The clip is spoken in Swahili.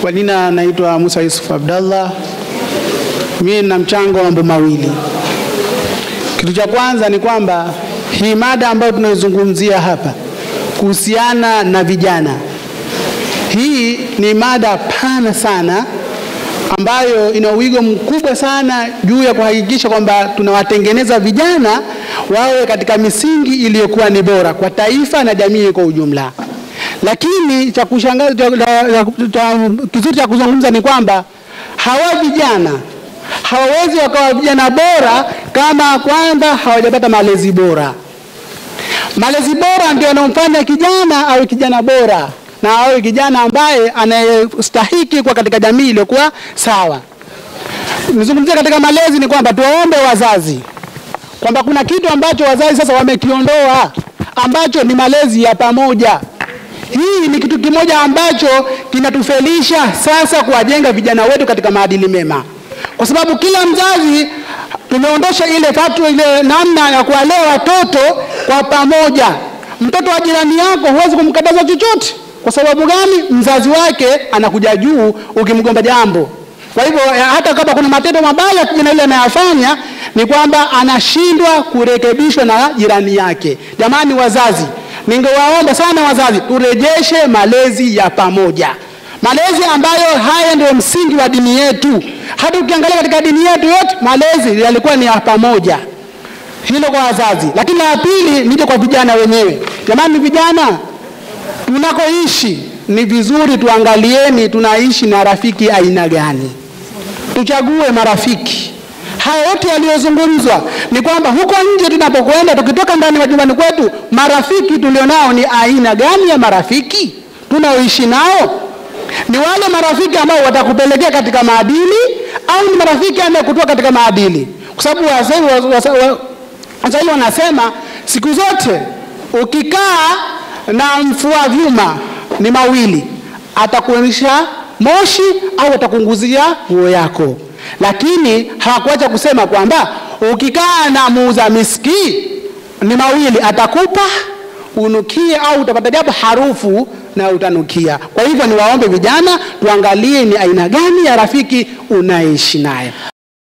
Kwa jina naitwa Musa Yusuf Abdallah. Mimi nina mchango wa mambo mawili. Kitu cha kwanza ni kwamba hii mada ambayo tunaizungumzia hapa kuhusiana na vijana, hii ni mada pana sana ambayo ina wigo mkubwa sana juu ya kuhakikisha kwamba tunawatengeneza vijana wawe katika misingi iliyokuwa ni bora kwa taifa na jamii kwa ujumla. Lakini cha kushangaza kizuri cha kuzungumza ni kwamba hawa vijana hawawezi wakawa vijana bora kama kwanza hawajapata malezi bora. Malezi bora ndio yanamfanya kijana awe kijana bora na awe kijana ambaye anayestahiki kwa katika jamii iliyokuwa sawa. Nizungumzia katika malezi ni kwamba tuwaombe wazazi kwamba kuna kitu ambacho wazazi sasa wamekiondoa ambacho ni malezi ya pamoja. Hii ni kitu kimoja ambacho kinatufelisha sasa kuwajenga vijana wetu katika maadili mema, kwa sababu kila mzazi tumeondosha ile tatu ile namna ya kuwalea watoto kwa pamoja. Mtoto wa jirani yako huwezi kumkataza chochote. Kwa sababu gani? Mzazi wake anakuja juu ukimgomba jambo. Kwa hivyo eh, hata kama kuna matendo mabaya kijana yule anayafanya, ni kwamba anashindwa kurekebishwa na jirani yake. Jamani wazazi, ningewaomba sana wazazi, turejeshe malezi ya pamoja, malezi ambayo haya ndio msingi wa dini yetu. Hata ukiangalia katika dini yetu yote malezi yalikuwa ni ya pamoja. Hilo kwa wazazi, lakini la pili nije kwa vijana wenyewe. Jamani vijana, tunakoishi ni vizuri tuangalieni tunaishi na rafiki aina gani, tuchague marafiki. Haya yote yaliyozungumzwa ni kwamba huko nje tunapokwenda, tukitoka ndani majumbani kwetu, marafiki tulionao ni aina gani ya marafiki tunaoishi nao? Ni wale marafiki ambao watakupelekea katika maadili au ni marafiki anayekutoa katika maadili? Kwa sababu wazee wanasema siku zote ukikaa na mfua vyuma ni mawili, atakuonyesha moshi au atakunguzia nguo yako. Lakini hawakuacha kusema kwamba ukikaa na muuza miski ni mawili, atakupa unukie au utapata japo harufu na utanukia. Kwa hivyo niwaombe vijana, tuangalie ni aina gani ya rafiki unaishi naye.